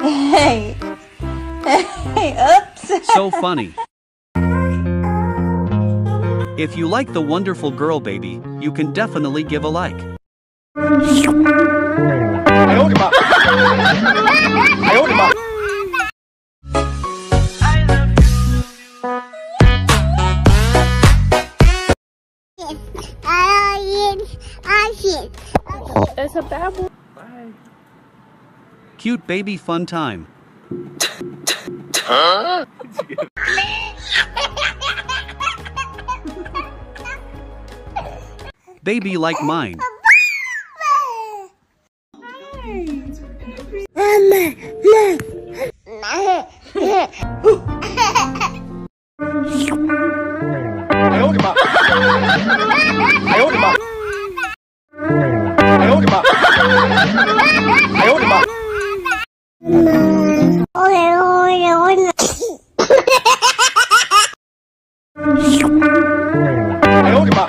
hey. Hey, ups! So funny. If you like the wonderful girl baby, you can definitely give a like. it. It's a bad boy. Bye. Cute baby fun time. huh? baby like mine. Mama, look. I 哎呦我的妈！哎呦我的妈！